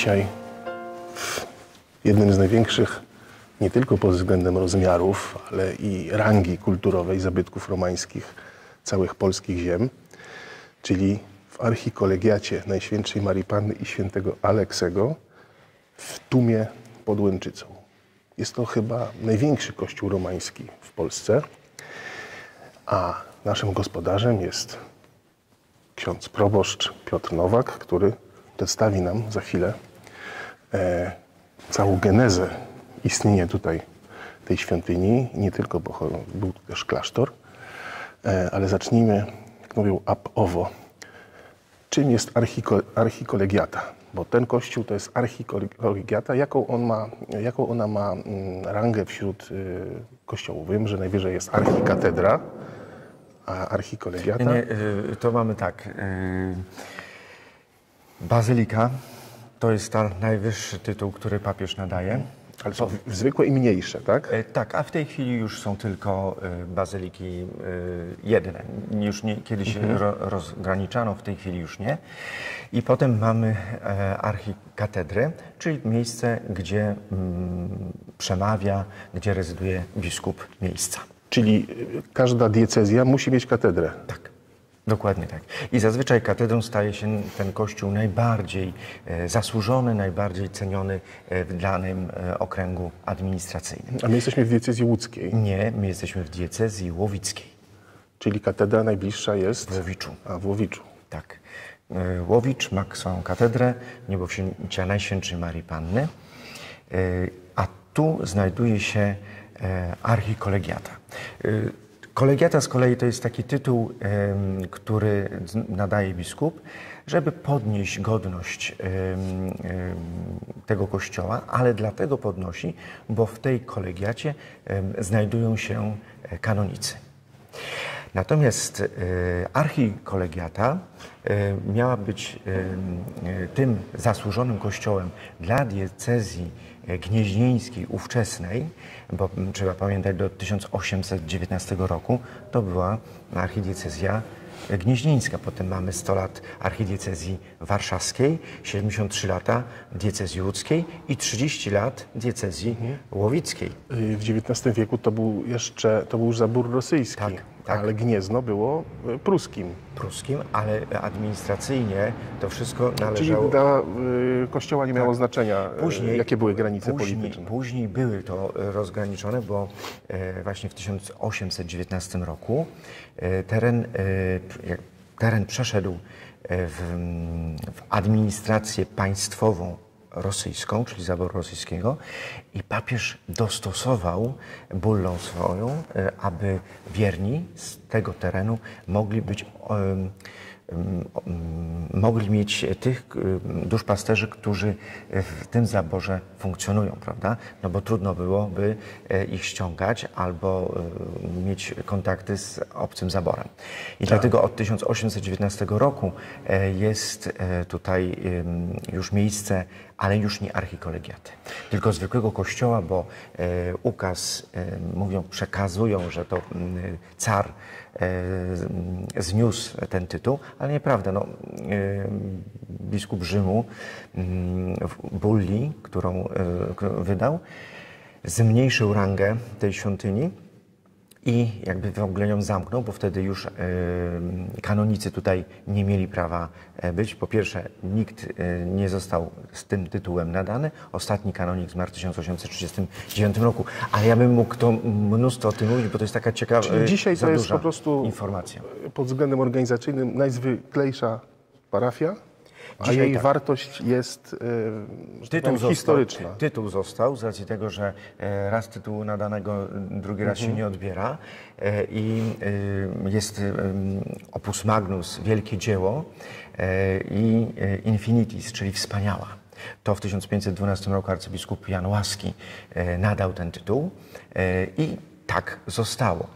dzisiaj jednym z największych, nie tylko pod względem rozmiarów, ale i rangi kulturowej zabytków romańskich całych polskich ziem, czyli w archikolegiacie Najświętszej Marii Panny i świętego Aleksego w Tumie pod Łęczycą. Jest to chyba największy kościół romański w Polsce, a naszym gospodarzem jest ksiądz proboszcz Piotr Nowak, który przedstawi nam za chwilę e, całą genezę istnienia tutaj tej świątyni. Nie tylko, bo był też klasztor, e, ale zacznijmy, jak mówią, ab owo. Czym jest archiko, archikolegiata? Bo ten kościół to jest archikolegiata. Jaką, on ma, jaką ona ma mm, rangę wśród y, kościołów? Wiem, że najwyżej jest archikatedra, a archikolegiata... Nie, y, to mamy tak. y, Bazylika to jest ten najwyższy tytuł, który papież nadaje. Ale są zwykłe i mniejsze, tak? E, Tak, a w tej chwili już są tylko y, bazyliki y, jedne. Już nie, kiedyś ro, rozgraniczano, w tej chwili już nie. I potem mamy e, archikatedrę, czyli miejsce, gdzie mm, przemawia, gdzie rezyduje biskup miejsca. Czyli każda diecezja musi mieć katedrę. Tak, dokładnie tak. I zazwyczaj katedrą staje się ten kościół najbardziej e, zasłużony, najbardziej ceniony e, w danym e, okręgu administracyjnym. A my jesteśmy w diecezji łódzkiej, Nie, my jesteśmy w diecezji łowickiej, czyli katedra najbliższa jest w Łowiczu. a, w Łowiczu. Tak. Łowicz ma swoją katedrę niebowzięcia Najświętszej Marii Panny, a tu znajduje się archikolegiata. Kolegiata z kolei to jest taki tytuł, który nadaje biskup, żeby podnieść godność tego kościoła, ale dlatego podnosi, bo w tej kolegiacie znajdują się e, kanonicy. Natomiast e, archikolegiata e, miała być tym zasłużonym kościołem dla diecezji gnieźnieńskiej ówczesnej, bo trzeba pamiętać do 1819 roku to była archidiecezja gnieźnieńska. Potem mamy 100 lat archidiecezji warszawskiej, 73 lata diecezji łódzkiej i 30 lat diecezji łowickiej. Y, W XIX wieku to był jeszcze, to był już zabór rosyjski, Tak, tak. ale Gniezno było y, pruskim. pruskim, ale administracyjnie to wszystko Czyli należało... dla y, kościoła nie miało znaczenia, y, jakie były granice później, polityczne. Później były to e, rozgraniczone, bo e, właśnie w 1819 roku e, teren, e, teren przeszedł e, w, w administrację państwową rosyjską, czyli zaboru rosyjskiego i papież dostosował bullą swoją, e, aby wierni z tego terenu mogli być mogli mieć tych em, duszpasterzy, którzy w tym zaborze funkcjonują, prawda? No bo trudno byłoby e, ich ściągać albo e, mieć kontakty z obcym zaborem. I dlatego od 1819 roku e, jest e, tutaj już miejsce, ale już nie archikolegiaty, tylko zwykłego kościoła, bo e, ukaz, e, mówią, przekazują, że to mm, car e, zniósł ten tytuł, ale nieprawda. No, biskup Rzymu mm, w bulli, którą wydał, zmniejszył rangę tej świątyni i jakby w ogóle ją zamknął, bo wtedy już e, kanonicy tutaj nie mieli prawa e, być. Po pierwsze, nikt e, nie został z tym tytułem nadany. Ostatni kanonik zmarł w 1839 roku. Ale ja bym mógł to mnóstwo o tym mówić, bo to jest taka ciekawa Czyli dzisiaj za to jest po prostu informacja. pod względem organizacyjnym najzwyklejsza parafia, a Dzisiaj jej tak. wartość jest że tak Tytuł powiem, został, historyczna. tytuł został z racji tego, że e, raz tytułu nadanego, drugi raz Mhm. się nie odbiera e, i e, jest e, opus magnus, wielkie dzieło e, i e, infinitis, czyli wspaniała. To w 1512 roku arcybiskup Jan Łaski e, nadał ten tytuł e, i tak zostało.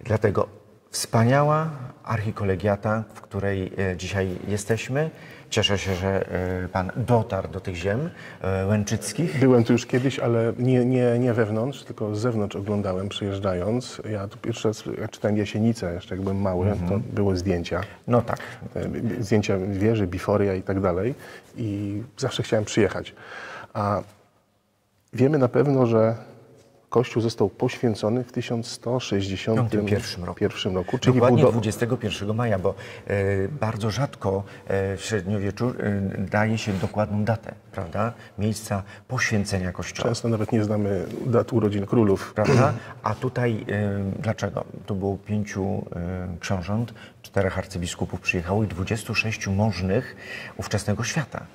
Dlatego Wspaniała archikolegiata, w której e, dzisiaj jesteśmy. Cieszę się, że e, Pan dotarł do tych ziem e, łęczyckich. Byłem tu już kiedyś, ale nie, nie, nie wewnątrz, tylko z zewnątrz oglądałem przyjeżdżając. Ja tu pierwszy raz jak czytałem Jasienicę, jeszcze jak byłem mały, to były zdjęcia. No tak. zdjęcia wieży, biforia i tak dalej. I zawsze chciałem przyjechać. A wiemy na pewno, że Kościół został poświęcony w 1161 roku. pierwszym roku czyli Dokładnie budo- 21 maja, bo e, bardzo rzadko e, w średniowieczu e, daje się dokładną datę, prawda? Miejsca poświęcenia kościoła. Często nawet nie znamy dat urodzin królów. Prawda? A tutaj dlaczego? Tu było pięciu książąt, czterech arcybiskupów przyjechało i 26 możnych ówczesnego świata.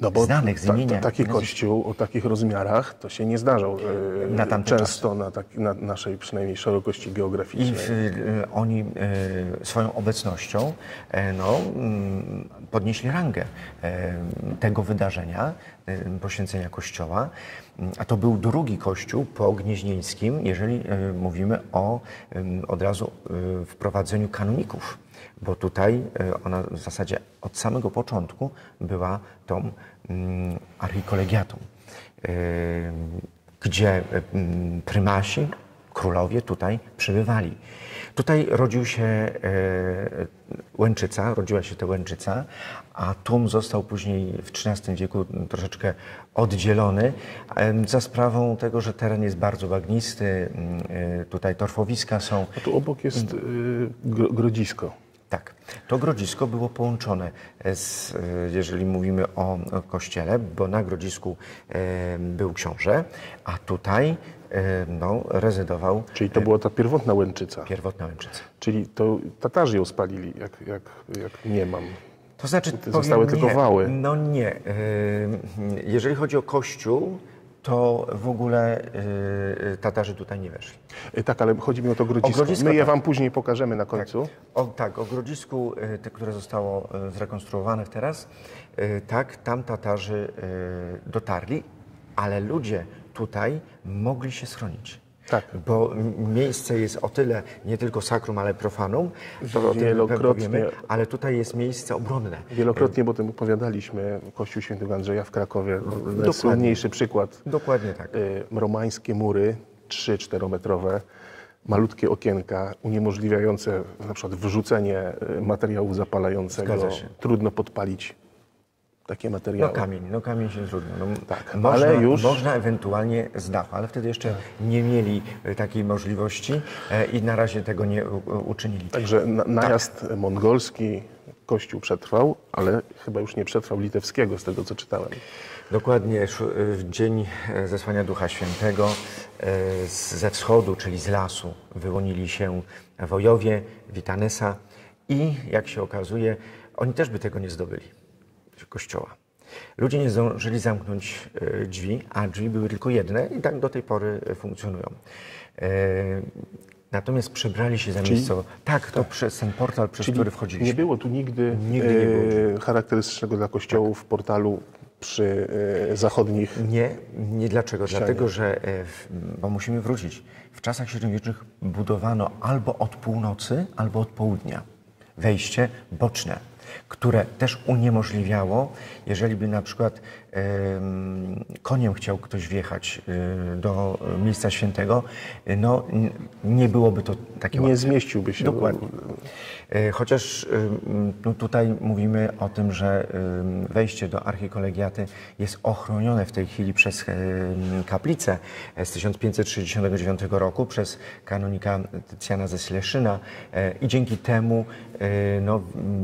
No bo Znanych z ta- imienia. ta, taki i kościół o takich rozmiarach to się nie zdarzał e, Na często na, tak, na naszej przynajmniej szerokości I geograficznej. w, y, oni y, swoją obecnością e, no, mm, podnieśli rangę e, tego wydarzenia, e, poświęcenia Kościoła. A to był drugi kościół po Gnieźnieńskim, jeżeli e, mówimy o od razu e, wprowadzeniu kanoników. Bo tutaj e, ona w zasadzie od samego początku była tą mm, archikolegiatą, gdzie prymasi, królowie tutaj przybywali. Tutaj rodził się e, Łęczyca, rodziła się ta Łęczyca, a tłum został później w XIII wieku troszeczkę oddzielony za sprawą tego, że teren jest bardzo bagnisty, m, e, tutaj torfowiska są. A tu obok jest e, gro, grodzisko. Tak, to grodzisko było połączone z, jeżeli mówimy o, kościele, bo na grodzisku był książę, a tutaj no, rezydował Czyli to była ta pierwotna Łęczyca. pierwotna Łęczyca. Czyli to Tatarzy ją spalili, jak, jak, jak nie mam. To znaczy, powiem zostały tylko nie. wały. No nie. E, Jeżeli chodzi o kościół, to w ogóle Tatarzy tutaj nie weszli. Tak, ale chodzi mi o to grodzisko. Grodzisko, My je tak. wam później pokażemy na końcu. O, tak, o grodzisku, te, które zostało zrekonstruowane teraz, tak, tam Tatarzy dotarli, ale ludzie tutaj mogli się schronić. Tak. Bo miejsce jest o tyle nie tylko sakrum, ale profanum, to o tym Wielokrotnie- powiemy, ale tutaj jest miejsce obronne. Wielokrotnie o tym opowiadaliśmy. Kościół Świętego Andrzeja w Krakowie, no, najsłynniejszy przykład. Dokładnie tak. Y, romańskie mury, 3-4 metrowe, malutkie okienka uniemożliwiające na przykład wrzucenie y, materiału zapalającego. Zgadza się. Trudno podpalić takie No materiały. kamień, no kamień się trudno. No, Tak, można, ale już- Można ewentualnie z dachu, ale wtedy jeszcze nie mieli e, takiej możliwości e, i na razie tego nie uczynili. Także na, najazd mongolski Kościół przetrwał, ale chyba już nie przetrwał litewskiego, z tego co czytałem. Dokładnie sz- w dzień e, zesłania Ducha Świętego e, ze wschodu, czyli z lasu, wyłonili się wojowie Witanesa i jak się okazuje, oni też by tego nie zdobyli, kościoła. Ludzie nie zdążyli zamknąć e, drzwi, a drzwi były tylko jedne i tak do tej pory e, funkcjonują. E, Natomiast przebrali się za miejscowo. Tak, to przez ten portal, przez który wchodziliśmy. nie było tu nigdy, Nigdy nie było. charakterystycznego dla kościołów portalu przy zachodnich. Nie, nie dlaczego? Ścianie. Dlatego, że, bo musimy wrócić. W czasach średniowiecznych budowano albo od północy, albo od południa wejście boczne, które też uniemożliwiało, jeżeli by na przykład koniem chciał ktoś wjechać e, do miejsca świętego, e, no nie byłoby to takie Nie zmieściłby się. Dokładnie. Chociaż no tutaj mówimy o tym, że wejście do archikolegiaty jest ochronione w tej chwili przez kaplicę z 1569 roku, przez kanonika Tycjana ze Sleszyna e, i dzięki temu no,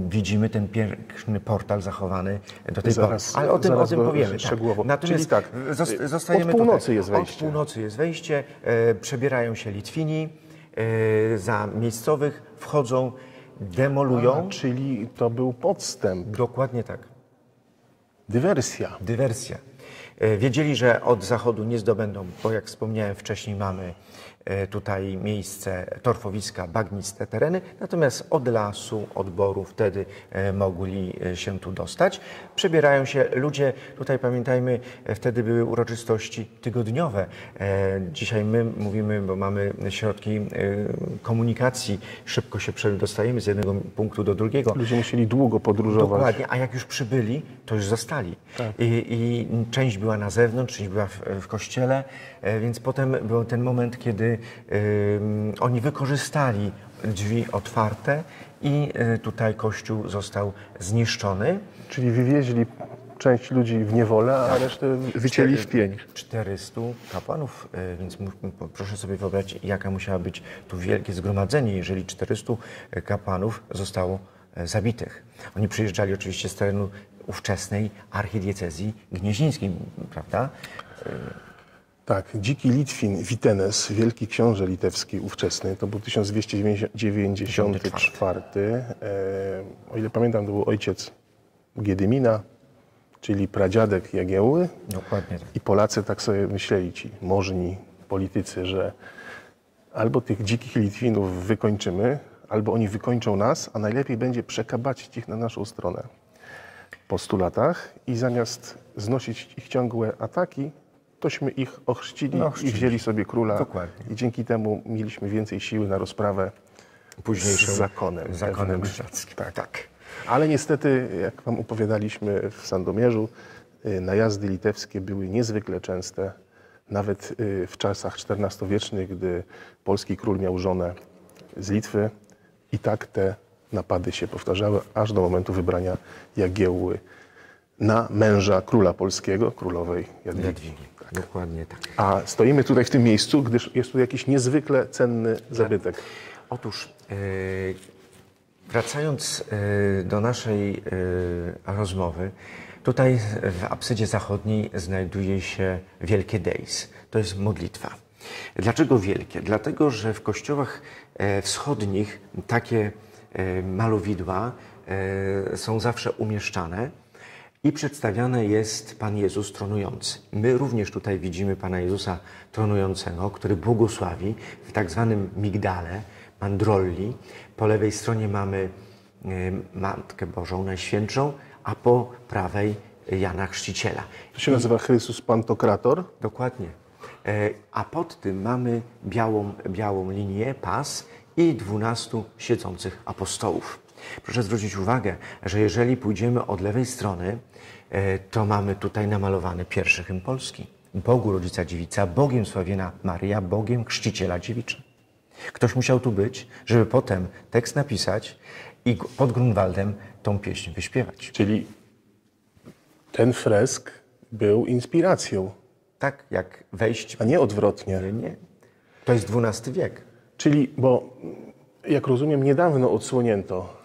widzimy ten piękny portal zachowany do tej pory. Ale o tym, o tym go powiemy. szczegółowo. Natomiast Czyli tak, od zostajemy północy tutaj. jest wejście. Od północy jest wejście, e, przebierają się Litwini, e, za miejscowych wchodzą, demolują. A, czyli to był podstęp, Dokładnie tak. dywersja. Dywersja. Wiedzieli, że od zachodu nie zdobędą, bo jak wspomniałem wcześniej, mamy tutaj miejsce torfowiska, bagniste tereny, natomiast od lasu, od boru wtedy e, mogli e, się tu dostać. Przebierają się ludzie, tutaj pamiętajmy, e, wtedy były uroczystości tygodniowe. E, Dzisiaj my mówimy, bo mamy środki e, komunikacji, szybko się przedostajemy z jednego punktu do drugiego. Ludzie musieli długo podróżować. Dokładnie, a jak już przybyli, to już zostali. I, I część była na zewnątrz, część była w, w kościele, e, więc potem był ten moment, kiedy oni wykorzystali drzwi otwarte i e, tutaj kościół został zniszczony. Czyli wywieźli część ludzi w niewolę, a resztę wycięli w pień. 400 kapłanów, e, więc proszę sobie wyobrazić, jaka musiała być tu wielkie zgromadzenie, jeżeli 400 kapłanów zostało e, zabitych. Oni przyjeżdżali oczywiście z terenu ówczesnej archidiecezji gnieźnieńskiej, prawda? Tak, dziki Litwin Witenes, wielki książę litewski ówczesny, to był 1294. E, o ile pamiętam, to był ojciec Giedymina, czyli pradziadek Jagiełły. Dokładnie tak. I Polacy tak sobie myśleli, ci możni politycy, że albo tych dzikich Litwinów wykończymy, albo oni wykończą nas, a najlepiej będzie przekabacić ich na naszą stronę po 100 latach i zamiast znosić ich ciągłe ataki, tośmy ich ochrzcili, No, i ochrzcili. wzięli sobie króla. Dokładnie. I dzięki temu mieliśmy więcej siły na rozprawę Późniejszym z zakonem. zakonem pewnym. krzyżackim. Tak. tak. Ale niestety, jak wam opowiadaliśmy w Sandomierzu, y, najazdy litewskie były niezwykle częste. Nawet y, w czasach XIV-wiecznych, gdy polski król miał żonę z Litwy i tak te napady się powtarzały, aż do momentu wybrania Jagiełły na męża króla polskiego, królowej Jadwigi. Jadwigi. Dokładnie tak. A stoimy tutaj w tym miejscu, gdyż jest tu jakiś niezwykle cenny zabytek. Otóż, e, wracając e, do naszej e, rozmowy, tutaj w absydzie zachodniej znajduje się Wielkie Deis. To jest modlitwa. Dlaczego wielkie? Dlatego, że w kościołach e, wschodnich takie e, malowidła e, są zawsze umieszczane i przedstawiany jest Pan Jezus tronujący. My również tutaj widzimy Pana Jezusa tronującego, który błogosławi w tak zwanym migdale, mandrolli. Po lewej stronie mamy e, Matkę Bożą Najświętszą, a po prawej Jana Chrzciciela. To się nazywa Chrystus Pantokrator. Dokładnie. E, A pod tym mamy białą, białą linię, pas i dwunastu siedzących apostołów. Proszę zwrócić uwagę, że jeżeli pójdziemy od lewej strony, to mamy tutaj namalowany pierwszy hymn polski. Bogu Rodzica Dziewica, Bogiem sławiona Maryja, Bogiem Chrzciciela Dziewicza. Ktoś musiał tu być, żeby potem tekst napisać i pod Grunwaldem tą pieśń wyśpiewać. Czyli ten fresk był inspiracją, Tak jak wejść... a nie odwrotnie. Nie, nie. To jest XII wiek. Czyli, bo jak rozumiem, niedawno odsłonięto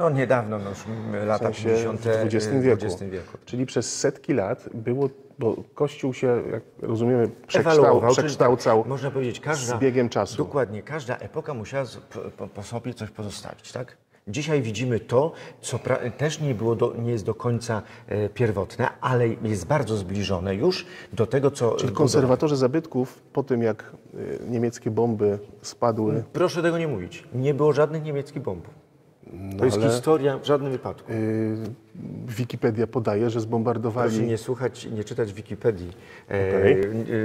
No niedawno, no już w lata sensie 50. w XX wieku. XX wieku. Czyli przez setki lat było, bo Kościół się, jak rozumiemy, przekształ, przekształcał tak, można powiedzieć, każda, z biegiem czasu. Dokładnie, każda epoka musiała po, po, sobie coś pozostawić, tak? Dzisiaj widzimy to, co też nie, było do, nie jest do końca e, pierwotne, ale jest bardzo zbliżone już do tego, co... Czyli konserwatorzy zabytków po tym, jak y, niemieckie bomby spadły, Proszę tego nie mówić. Nie było żadnych niemieckich bombów. To jest No ale- historia w żadnym wypadku. y, Wikipedia podaje, że zbombardowali... Proszę nie słuchać, nie czytać Wikipedii. E, Okej.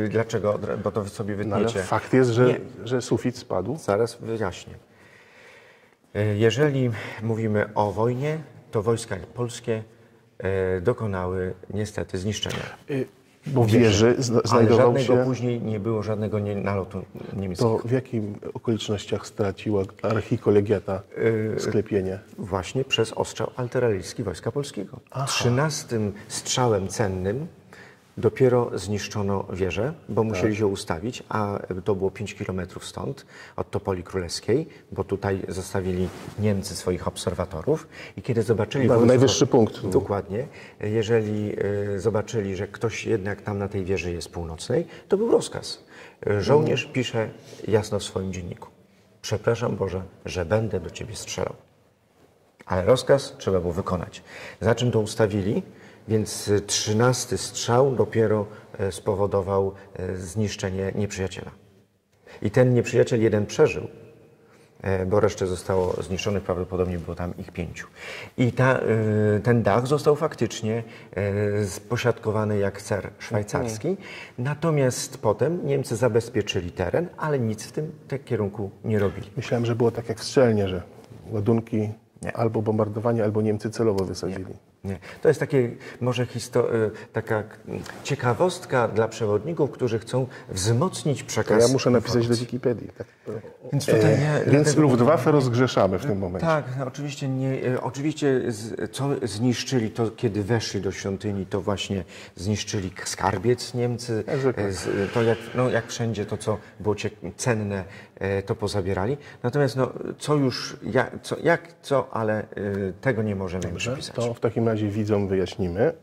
e, dlaczego? Bo to sobie No, wytniecie. fakt jest, że, Nie. że sufit spadł. Zaraz wyjaśnię. E, Jeżeli mówimy o wojnie, to wojska polskie e, dokonały niestety zniszczenia. Bo wieży zna- Ale znajdował żadnego się... później nie było żadnego nie, nalotu niemieckiego. To w jakich okolicznościach straciła archikolegiata Y, sklepienie? Właśnie przez ostrzał artyleryjski Wojska Polskiego. Trzynastym strzałem cennym dopiero zniszczono wieżę, bo Tak. musieli się ustawić, a to było 5 kilometrów stąd, od Topoli Królewskiej, bo tutaj zostawili Niemcy swoich obserwatorów i kiedy zobaczyli... Wojsko- najwyższy punkt. Dokładnie. Jeżeli e, zobaczyli, że ktoś jednak tam na tej wieży jest północnej, to był rozkaz. E, Żołnierz pisze jasno w swoim dzienniku. Przepraszam Boże, że będę do ciebie strzelał. Ale rozkaz trzeba było wykonać. Za czym to ustawili? Więc e, trzynasty strzał dopiero e, spowodował e, zniszczenie nieprzyjaciela. I ten nieprzyjaciel jeden przeżył, bo resztę zostało zniszczonych, prawdopodobnie było tam ich pięciu. I ta, ten dach został faktycznie posiadkowany jak cer szwajcarski, natomiast potem Niemcy zabezpieczyli teren, ale nic w tym te kierunku nie robili. Myślałem, że było tak jak w strzelnie, że ładunki Nie. albo bombardowanie, albo Niemcy celowo wysadzili. Nie. To jest takie, może y, taka ciekawostka dla przewodników, którzy chcą wzmocnić To przekaz. ja muszę napisać do informacji. Wikipedii. Tak. Więc tutaj nie, E, więc Luftwaffe rozgrzeszamy w tym momencie. Tak, no, oczywiście, nie, e, oczywiście z, co zniszczyli, to kiedy weszli do świątyni, to właśnie zniszczyli skarbiec Niemcy, zwykle. e, z, to jak, no, jak wszędzie to, co było cenne, e, to pozabierali. Natomiast no, co już, jak co, jak, co ale e, tego nie możemy im przypisać. To w takim razie widzom wyjaśnimy,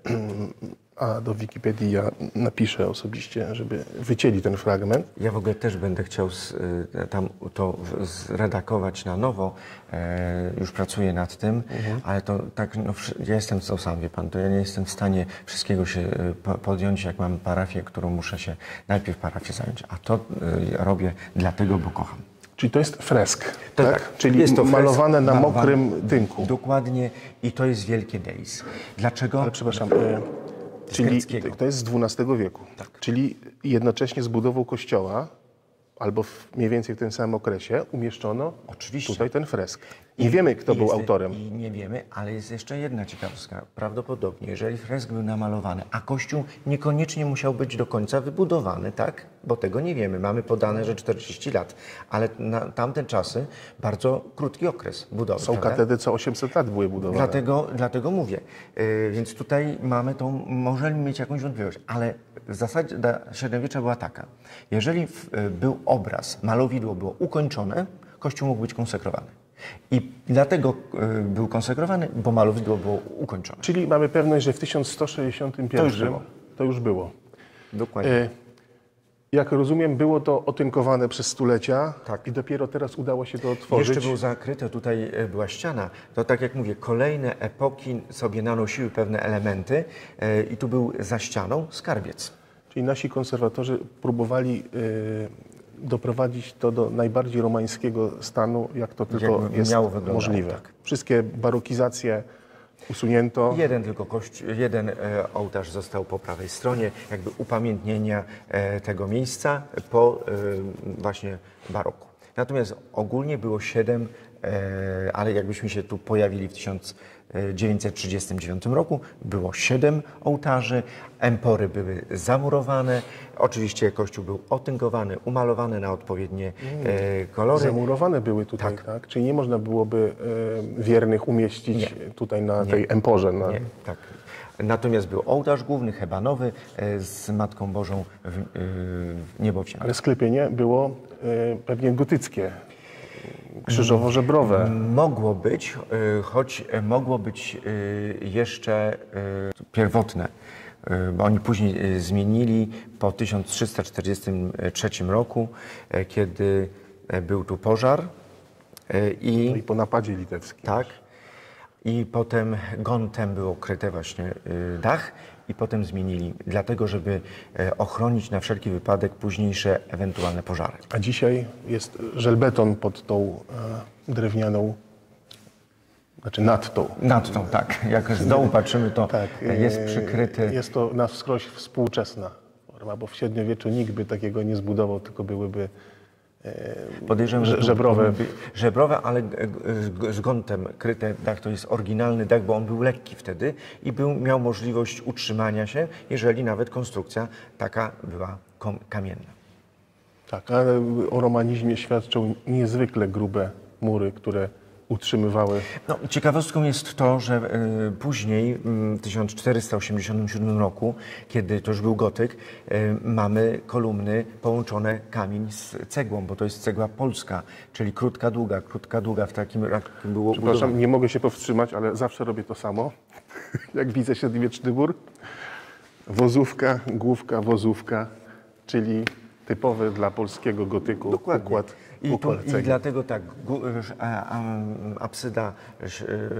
a do Wikipedii ja napiszę osobiście, żeby wycięli ten fragment. Ja w ogóle też będę chciał z, y, tam to zredagować na nowo. E, już pracuję nad tym, ale to tak, no, ja jestem co sam, wie pan, to ja nie jestem w stanie wszystkiego się po- podjąć, jak mam parafię, którą muszę się najpierw parafię zająć. A to y, robię dlatego, bo kocham. Czyli to jest fresk, To tak? Czyli jest to fresk malowane na malowane- mokrym tynku. Dokładnie i to jest wielkie Deis. Dlaczego? Ale przepraszam, e, czyli greckiego. Tak. to jest z XII wieku. Czyli jednocześnie z budową kościoła, albo w, mniej więcej w tym samym okresie, umieszczono Oczywiście. tutaj ten fresk. Nie wiemy, kto I był jest- autorem. I nie wiemy, ale jest jeszcze jedna ciekawostka. Prawdopodobnie, jeżeli fresk był namalowany, a kościół niekoniecznie musiał być do końca wybudowany, tak? Bo tego nie wiemy. Mamy podane, że 40 lat, ale na tamte czasy bardzo krótki okres budowy. Są prawda? katedry, co 800 lat były budowane. Dlatego, dlatego mówię. Yy, więc tutaj mamy tą, możemy mieć jakąś wątpliwość, ale w zasadzie średniowiecza była taka. Jeżeli w, y, był obraz, malowidło było ukończone, kościół mógł być konsekrowany. I dlatego y, był konsekrowany, bo malowidło było ukończone. Czyli mamy pewność, że w 1161 To już było. to już było. Dokładnie. E, Jak rozumiem, było to otynkowane przez stulecia Tak. i dopiero teraz udało się to otworzyć. Jeszcze było zakryte, tutaj e, była ściana. To tak jak mówię, kolejne epoki sobie nanosiły pewne elementy e, i tu był za ścianą skarbiec. Czyli nasi konserwatorzy próbowali e, doprowadzić to do najbardziej romańskiego stanu, jak to tylko Jakby jest miało wyglądać, możliwe. tak. Wszystkie barokizacje usunięto. Jeden tylko jeden e, ołtarz został po prawej stronie, jakby upamiętnienia e, tego miejsca po e, właśnie baroku. Natomiast ogólnie było siedem, ale jakbyśmy się tu pojawili w 1939 roku, było siedem ołtarzy, empory były zamurowane, oczywiście kościół był otynkowany, umalowany na odpowiednie e, kolory. Zamurowane były tutaj, tak. Czyli nie można byłoby e, wiernych umieścić tutaj na tej emporze. Na... Nie, tak. Natomiast był ołtarz główny, hebanowy, e, z Matką Bożą w, e, w niebo wziętą. Ale sklepienie było e, pewnie gotyckie, krzyżowo-żebrowe. Mogło być, e, choć e, mogło być e, jeszcze pierwotne, bo oni później zmienili po 1343 roku, kiedy był tu pożar i No i po napadzie litewskim. Tak. I potem gontem był okryte właśnie dach i potem zmienili, dlatego żeby e, ochronić na wszelki wypadek późniejsze ewentualne pożary. A dzisiaj jest żelbeton pod tą e, drewnianą, znaczy nad tą. Nad tą, tak. Jak z dołu patrzymy, to Tak, jest e, przykryty. Jest to na wskroś współczesna forma, bo w średniowieczu nikt by takiego nie zbudował, tylko byłyby Podejrzewam, że żebrowe. Żebrowe, ale z gontem kryte dach to jest oryginalny dach, bo on był lekki wtedy i był, miał możliwość utrzymania się, jeżeli nawet konstrukcja taka była kamienna. Tak, ale o romanizmie świadczą niezwykle grube mury, które utrzymywały No, ciekawostką jest to, że e, później, mm, w 1487 roku, kiedy to już był gotyk, e, mamy kolumny połączone kamień z cegłą, bo to jest cegła polska, czyli krótka, długa, krótka, długa, w takim jak było Przepraszam, budowane. nie mogę się powstrzymać, ale zawsze robię to samo. Jak widzę średniowieczny mur, wozówka, główka, wozówka, czyli typowy dla polskiego gotyku Dokładnie. układ, I, tu, I dlatego tak, a, a, absyda,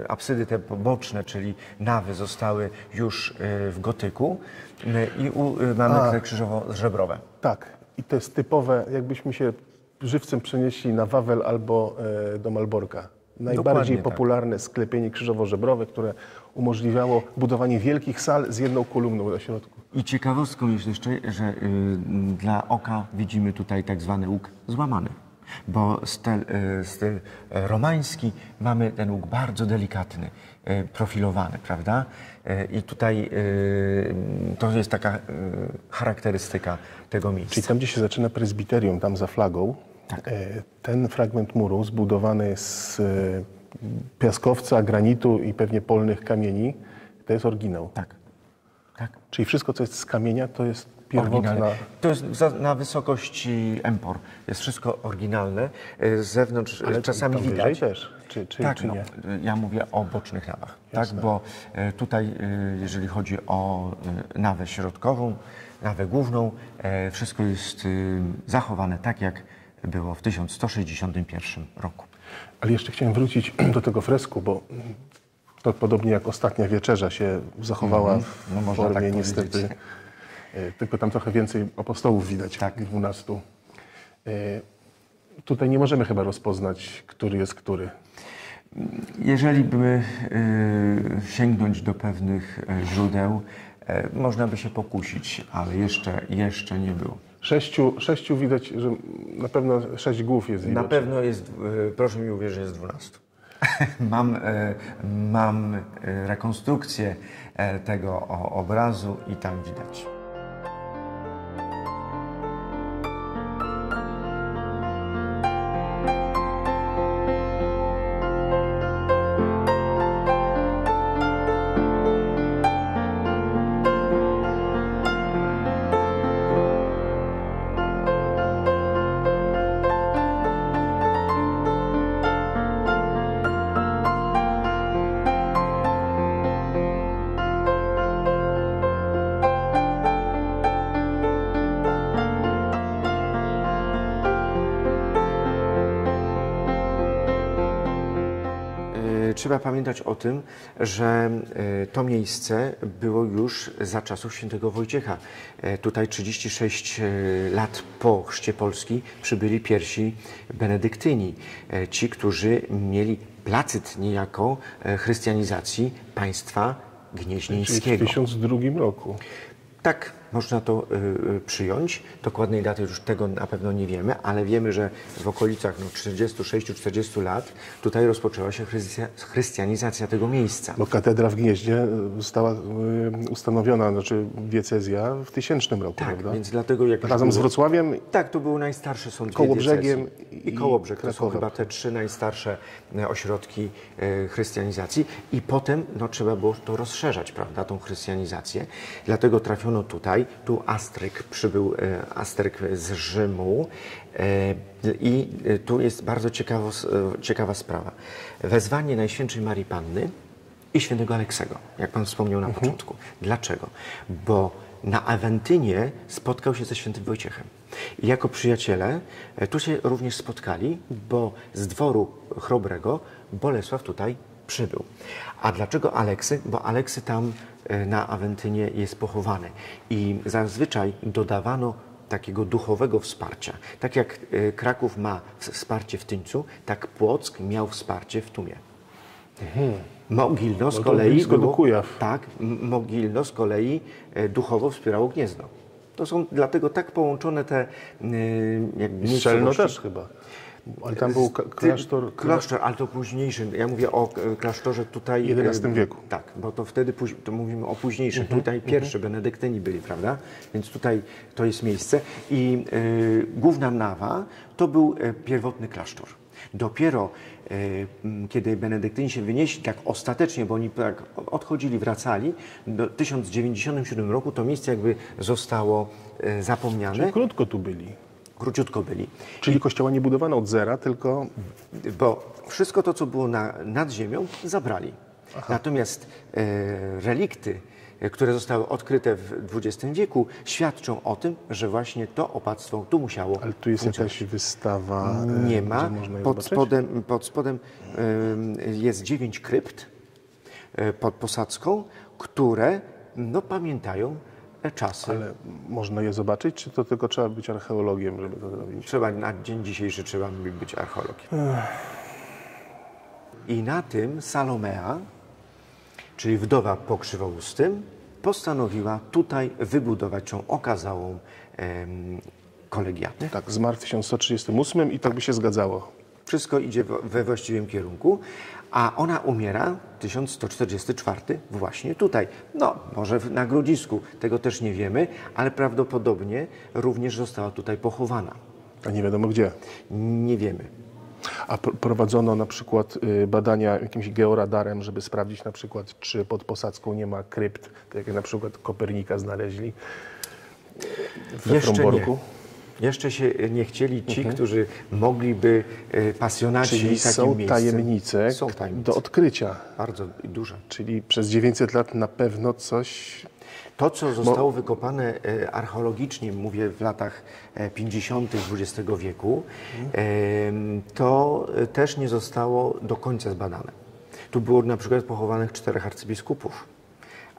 absydy te poboczne, czyli nawy zostały już e, w gotyku e, i u, e, mamy te krzyżowo-żebrowe. Tak, i to jest typowe, jakbyśmy się żywcem przenieśli na Wawel albo e, do Malborka. Najbardziej Dokładnie tak. popularne sklepienie krzyżowo-żebrowe, które umożliwiało budowanie wielkich sal z jedną kolumną na środku. I ciekawostką jest jeszcze, że y, dla oka widzimy tutaj tak zwany łuk złamany. Bo styl, y, styl e, romański mamy ten łuk bardzo delikatny, y, profilowany, prawda? I tutaj to jest taka charakterystyka tego miejsca. Czyli tam, gdzie się zaczyna prezbiterium, tam za flagą, Tak. e, ten fragment muru zbudowany z e, piaskowca, granitu i pewnie polnych kamieni, to jest oryginał. Tak, tak. Czyli wszystko, co jest z kamienia, to jest. Oryginalne. To jest za, na wysokości Empor. Jest wszystko oryginalne. Y, Z zewnątrz Ale czasami tam widać. też, czy, czy, tak, czy no, nie? ja mówię o bocznych nawach, tak, bo e, tutaj, e, jeżeli chodzi o e, nawę środkową, nawę główną, e, wszystko jest e, zachowane tak, jak było w 1161 roku. Ale jeszcze chciałem wrócić do tego fresku, bo to podobnie jak ostatnia wieczerza się zachowała w No, można formie tak niestety, powiedzieć. e, tylko tam trochę więcej apostołów widać, Tak. 12. E, Tutaj nie możemy chyba rozpoznać, który jest który. Jeżeli by e, sięgnąć do pewnych e, źródeł, e, można by się pokusić, ale jeszcze, jeszcze nie było. Sześciu, sześciu widać, że na pewno sześć głów jest Na widocznych. pewno jest, e, proszę mi uwierzyć, jest 12. mam e, mam e, rekonstrukcję e, tego obrazu i tam widać. Trzeba pamiętać o tym, że e, to miejsce było już za czasów świętego Wojciecha. E, Tutaj 36 e, lat po chrzcie Polski przybyli pierwsi benedyktyni, ci, którzy mieli placyt niejako chrystianizacji państwa Czyli w gnieźnieńskiego. 1002 roku. Tak, można to y, y, przyjąć. Dokładnej daty już tego na pewno nie wiemy, ale wiemy, że w okolicach no, 46-40 lat tutaj rozpoczęła się chrystianizacja tego miejsca. Bo katedra w Gnieźnie została y, ustanowiona, znaczy diecezja w 1000 roku, Tak, prawda? więc dlatego jak Razem z było- Wrocławiem Tak, to były najstarsze są dwie Kołobrzegiem i i Kołobrzeg. To są chyba te trzy najstarsze e, ośrodki e, chrystianizacji i potem no, trzeba było to rozszerzać, prawda, tą chrystianizację. Dlatego trafiono tutaj, tu Astryk, przybył e, Astryk z Rzymu e, i e, tu jest bardzo ciekawo, ciekawa sprawa. Wezwanie Najświętszej Marii Panny i świętego Aleksego, jak pan wspomniał na początku. Dlaczego? Bo na Awentynie spotkał się ze świętym Wojciechem. I jako przyjaciele tu się również spotkali, bo z dworu chrobrego Bolesław tutaj przybył. A dlaczego Aleksy? Bo Aleksy tam e, na Awentynie jest pochowany. I zazwyczaj dodawano takiego duchowego wsparcia. Tak jak e, Kraków ma wsparcie w Tyńcu, tak Płock miał wsparcie w Tumie. Mogilno z No to kolei do było, Kujaw. Tak, Mogilno z kolei e, duchowo wspierało Gniezno. To są dlatego tak połączone te y, jakby Strzelno też chyba. Ale tam był klasztor... Klasztor, ale to późniejszy. Ja mówię o e, klasztorze tutaj. w XI e, wieku. Tak, bo to wtedy to mówimy o późniejszym. Mhm, Tutaj pierwsze benedyktyni byli, prawda? Więc tutaj to jest miejsce. I e, główna nawa to był pierwotny klasztor. Dopiero kiedy benedyktyni się wynieśli tak ostatecznie, bo oni tak odchodzili, wracali, do 1097 roku to miejsce jakby zostało zapomniane. Czyli krótko tu byli. Króciutko byli. Czyli kościoła nie budowano od zera, tylko Bo wszystko to, co było na, nad ziemią, zabrali. Natomiast e, relikty, e, które zostały odkryte w XX wieku, świadczą o tym, że właśnie to opactwo tu musiało ale tu jest jakaś wystawa, e, Nie ma. Pod spodem, pod spodem em, jest dziewięć krypt e, pod posadzką, które no, pamiętają czasy. Ale można je zobaczyć, czy to tylko trzeba być archeologiem, żeby to zrobić? Trzeba na dzień dzisiejszy trzeba być archeologiem. I na tym Salomea, czyli wdowa po krzywoustym, postanowiła tutaj wybudować tą okazałą em, kolegiatę. Tak, zmarł w 1138 i tak by się zgadzało. Wszystko idzie we właściwym kierunku, a ona umiera 1144 właśnie tutaj. No, może w- na Grodzisku, tego też nie wiemy, ale prawdopodobnie również została tutaj pochowana. A nie wiadomo gdzie. Nie wiemy. A pr- prowadzono na przykład y, badania jakimś georadarem, żeby sprawdzić na przykład, czy pod posadzką nie ma krypt, tak jak na przykład Kopernika znaleźli we Jeszcze nie. Jeszcze się nie chcieli ci, którzy mogliby e, pasjonaci Czyli takim są miejscem. tajemnice, Są tajemnice. do odkrycia. Bardzo duże. Czyli przez 900 lat na pewno coś To, co zostało wykopane e, archeologicznie, mówię w latach e, 50. XX wieku, em, to e, też nie zostało do końca zbadane. Tu było na przykład pochowanych czterech arcybiskupów,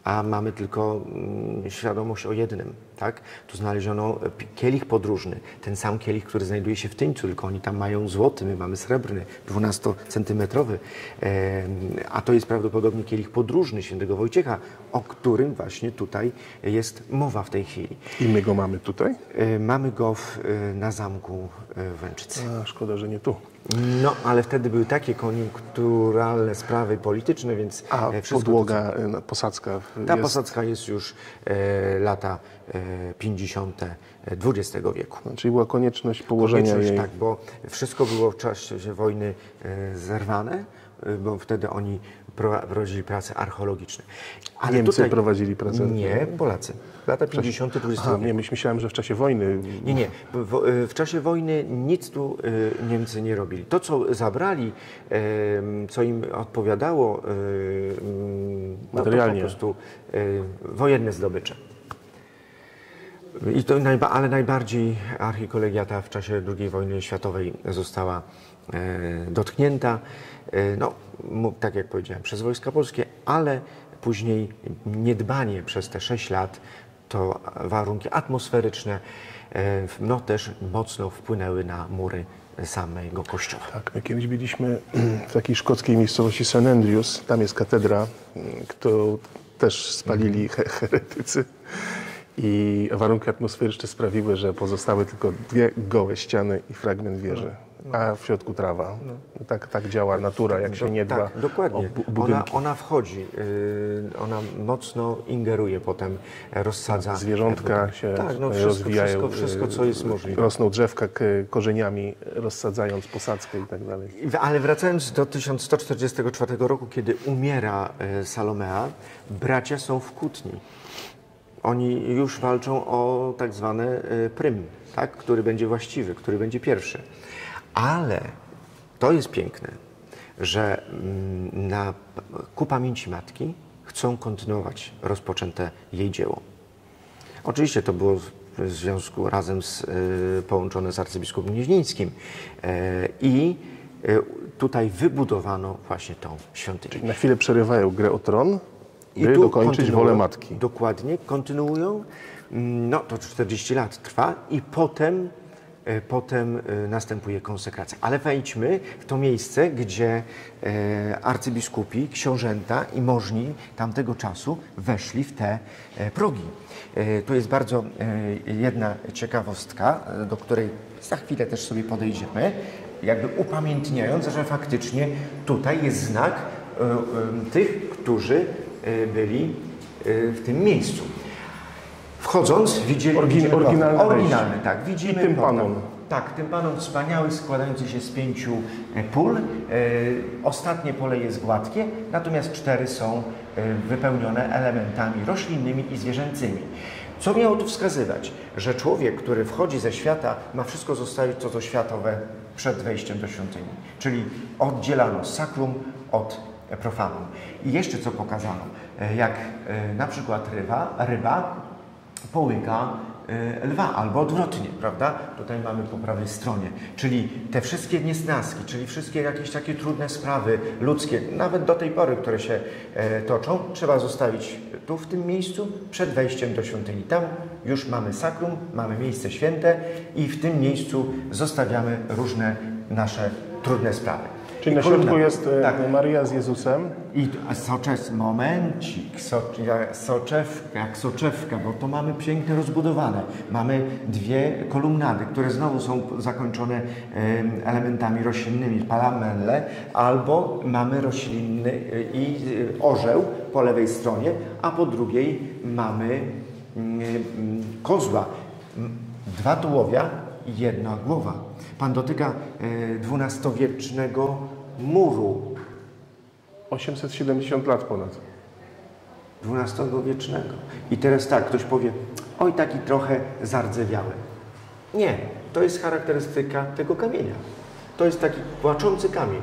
a mamy tylko mm, świadomość o jednym. Tak? Tu znaleziono e, kielich podróżny, ten sam kielich, który znajduje się w Tyńcu, tylko oni tam mają złoty, my mamy srebrny, 12-centymetrowy, em, a to jest prawdopodobnie kielich podróżny świętego Wojciecha, o którym właśnie tutaj jest mowa w tej chwili. i my go mamy tutaj. E, Mamy go w, e, na zamku w Łęczycy. A, szkoda, że nie tu. No, ale wtedy były takie koniunkturalne sprawy polityczne, więc A podłoga, y, posadzka To, ta jest... posadzka jest już e, lata 50. XX wieku. Czyli była konieczność położenia Konieczność, jej... Tak, bo wszystko było w czasie wojny e, zerwane, e, bo wtedy oni pro- prowadzili prace archeologiczne. Ale Niemcy prowadzili pracę Nie, Polacy. Lata 50. XX wieku. nie, myśl- myślałem, że w czasie wojny... Nie, nie. W, w, czasie wojny nic tu e, Niemcy nie robili. To, co zabrali, e, co im odpowiadało, e, no Materialnie. po prostu e, wojenne zdobycze. I to najba, ale najbardziej archikolegiata w czasie II wojny światowej została e, dotknięta, e, no, tak jak powiedziałem, przez wojska polskie, ale później niedbanie przez te 6 lat, to warunki atmosferyczne e, no, też mocno wpłynęły na mury samego kościoła. Tak, my kiedyś byliśmy w takiej szkockiej miejscowości St. Andrews. Tam jest katedra, którą też spalili he- heretycy. I warunki atmosferyczne sprawiły, że pozostały tylko dwie gołe ściany i fragment wieży, a w środku trawa. Tak, tak działa natura, jak się nie dba Tak, dokładnie. o bu- Ona, budynki. ona wchodzi, yy, ona mocno ingeruje potem, e, rozsadza. Zwierzątka się tak, no wszystko, rozwijają. Wszystko, wszystko, co jest możliwe. Rosną drzewka korzeniami, rozsadzając posadzkę i tak dalej. Ale wracając do 1144 roku, kiedy umiera e, Salomea, bracia są w kłótni. Oni już walczą o tak zwany e, prym, tak? który będzie właściwy, który będzie pierwszy. Ale to jest piękne, że mm, na, ku pamięci matki chcą kontynuować rozpoczęte jej dzieło. Oczywiście to było w związku razem z, y, połączone z arcybiskupem Gnieźnieńskim e, i y, tutaj wybudowano właśnie tą świątynię. Na chwilę przerywają grę o tron, I by tu dokończyć wolę matki. Dokładnie, kontynuują. Mm, No to 40 lat trwa i potem, e, potem e, następuje konsekracja. Ale wejdźmy w to miejsce, gdzie e, arcybiskupi, książęta i możni tamtego czasu weszli w te progi. Tu jest bardzo jedna ciekawostka, do której za chwilę też sobie podejdziemy, jakby upamiętniając, że faktycznie tutaj jest znak tych, którzy byli e, w tym miejscu. Wchodząc widzieli... Orgi- widzimy oryginalne portal. wejście. Oryginalny, tak. Widzimy I tympanon. portal. Tak, tympanon wspaniały, składający się z pięciu e, pól. Ostatnie pole jest gładkie, natomiast cztery są wypełnione elementami roślinnymi i zwierzęcymi. Co miało tu wskazywać? Że człowiek, który wchodzi ze świata, ma wszystko zostawić, co to światowe przed wejściem do świątyni. Czyli oddzielano sakrum od profanum. I jeszcze co pokazano? E, Jak e, na przykład ryba, ryba połyka e, lwa, albo odwrotnie, prawda? Tutaj mamy po prawej stronie. Czyli te wszystkie niesnaski, czyli wszystkie jakieś takie trudne sprawy ludzkie, nawet do tej pory, które się toczą, trzeba zostawić tu, w tym miejscu, przed wejściem do świątyni. Tam już mamy sakrum, mamy miejsce święte i w tym miejscu zostawiamy różne nasze trudne sprawy. Czyli I na środku kolumna- jest e, tak, Maria z Jezusem. i a soczes, momencik, soczewka, jak soczewka, bo to mamy pięknie rozbudowane. Mamy dwie kolumnady, które znowu są zakończone em, elementami roślinnymi, palamelle, albo mamy roślinny y, i y, orzeł po lewej stronie, a po drugiej mamy mm, mm, kozła. Dwa tułowia jedna głowa. Pan dotyka e, XII-wiecznego muru 870 lat ponad. XII-wiecznego. I teraz tak, ktoś powie, oj taki trochę zardzewiały. Nie, to jest charakterystyka tego kamienia. To jest taki płaczący kamień.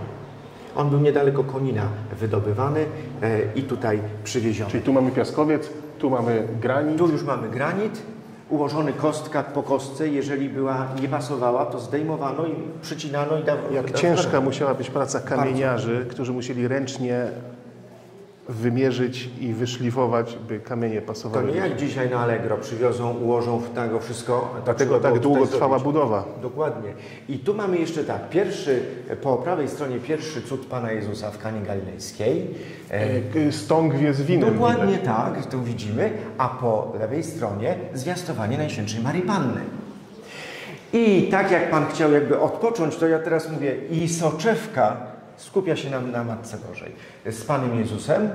On był niedaleko Konina wydobywany e, i tutaj przywieziony. Czyli tu mamy piaskowiec, tu mamy granit. Tu już mamy granit, ułożony kostka po kostce. Jeżeli była nie pasowała, to zdejmowano i przycinano i dawano. Jak ciężka musiała być praca kamieniarzy, którzy musieli ręcznie wymierzyć i wyszlifować, by kamienie To pasowały. nie jak dzisiaj na Allegro przywiozą, ułożą w tego wszystko. to Dlatego tak było długo trwała zrobić. budowa. Dokładnie. I tu mamy jeszcze tak, pierwszy, po prawej stronie pierwszy cud Pana Jezusa w Kanie Galilejskiej. Stągwie z winem. Dokładnie widać. tak, tu widzimy, a po lewej stronie zwiastowanie Najświętszej Marii Panny. I tak jak Pan chciał jakby odpocząć, to ja teraz mówię i soczewka skupia się nam na Matce Bożej z Panem Jezusem,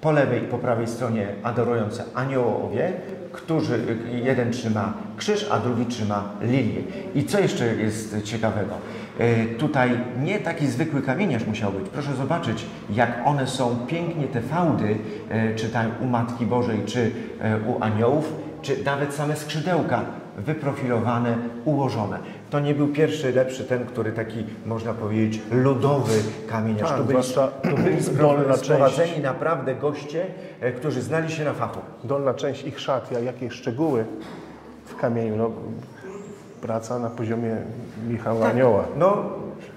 po lewej i po prawej stronie adorujące aniołowie, którzy jeden trzyma krzyż, a drugi trzyma lilię. I co jeszcze jest ciekawego? E, Tutaj nie taki zwykły kamieniarz musiał być. Proszę zobaczyć, jak one są pięknie, te fałdy, e, czy tam u Matki Bożej, czy e, u aniołów, czy nawet same skrzydełka wyprofilowane, ułożone. To nie był pierwszy, lepszy ten, który taki, można powiedzieć, ludowy kamieniarz. Tak, tu byli, zwłaszcza tu byli dolna spro- część. sprowadzeni naprawdę goście, e, którzy znali się na fachu. Dolna część ich szat, jak- jakie szczegóły w kamieniu. No, praca na poziomie Michała Anioła. No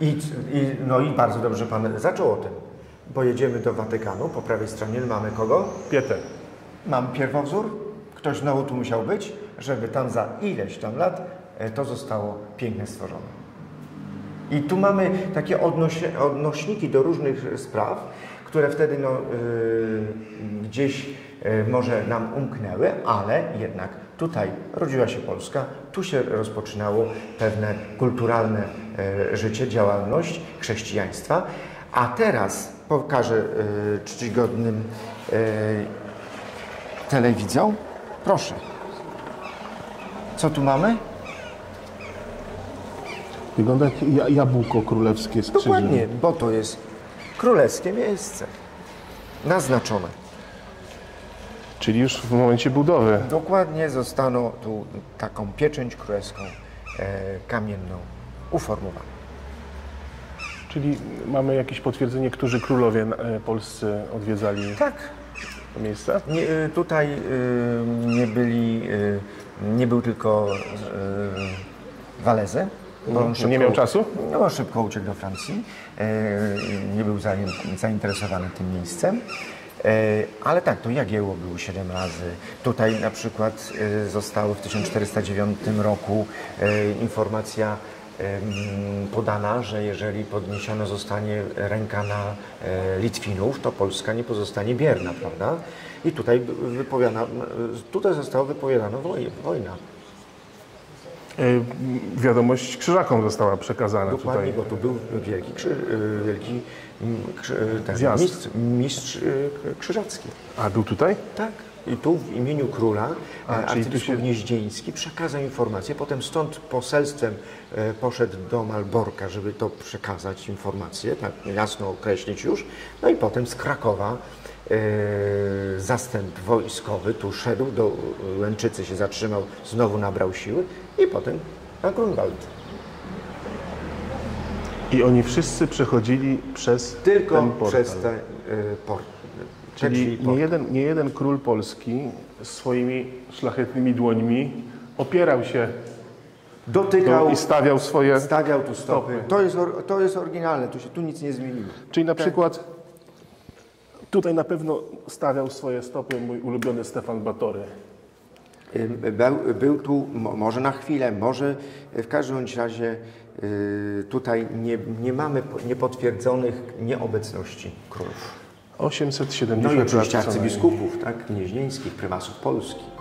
i, i, no i bardzo dobrze Pan zaczął o tym. Bo jedziemy do Watykanu, po prawej stronie mamy kogo? Pieter. Mam pierwowzór, ktoś znowu tu musiał być, żeby tam za ileś tam lat e, to zostało pięknie stworzone. I tu mamy takie odnosi odnośniki do różnych spraw, które wtedy no, yy, gdzieś yy, może nam umknęły, ale jednak tutaj rodziła się Polska, tu się rozpoczynało pewne kulturalne yy, życie, działalność chrześcijaństwa. A teraz pokażę yy, czcigodnym telewidzom. Proszę. Co tu mamy? Wygląda jak ja- jabłko królewskie z krzyżem. Dokładnie, bo to jest królewskie miejsce. Naznaczone. Czyli już w momencie budowy. Dokładnie zostaną tu taką pieczęć królewską e, kamienną uformowaną. Czyli mamy jakieś potwierdzenie, którzy królowie e, polscy odwiedzali Tak. To miejsce? Nie, y, tutaj y, nie byli, y, nie był tylko y, Walezę. bo on że nie miał czasu? No, szybko uciekł do Francji. E, nie był zain- zainteresowany tym miejscem. E, ale tak, to Jagiełło było 7 razy. Tutaj na przykład zostało w 1409 roku e, informacja podana, że jeżeli podniesiona zostanie ręka na e, Litwinów, to Polska nie pozostanie bierna, prawda? I tutaj wypowiadana, tutaj została wypowiadana woj- wojna. E, Wiadomość krzyżakom została przekazana Dokładnie, tutaj. bo tu był wielki, krzy, wielki mm, krzy, ten mistrz, mistrz krzyżacki. A był tutaj? Tak. I tu w imieniu króla A, tu arcybiskup się- Gnieździeński przekazał informację. Potem stąd poselstwem e, poszedł do Malborka, żeby to przekazać informację, tak jasno określić już. No i potem z Krakowa e, zastęp wojskowy tu szedł, do Łęczycy się zatrzymał, znowu nabrał siły i potem na Grunwald. I oni wszyscy przechodzili przez Tylko ten portal. przez te y, port. Czyli nie jeden, nie jeden król polski swoimi szlachetnymi dłońmi opierał się Dotykał, i stawiał swoje... stawiał tu stopy. stopy. To jest, to jest oryginalne, tu się tu nic nie zmieniło. Czyli na przykład tutaj na pewno stawiał swoje stopy mój ulubiony Stefan Batory. Był, był tu mo- może na chwilę, może w każdym razie y, tutaj nie, nie mamy po- niepotwierdzonych nieobecności królów. 870 No i oczywiście arcybiskupów, tak, gnieźnieńskich, prymasów polskich.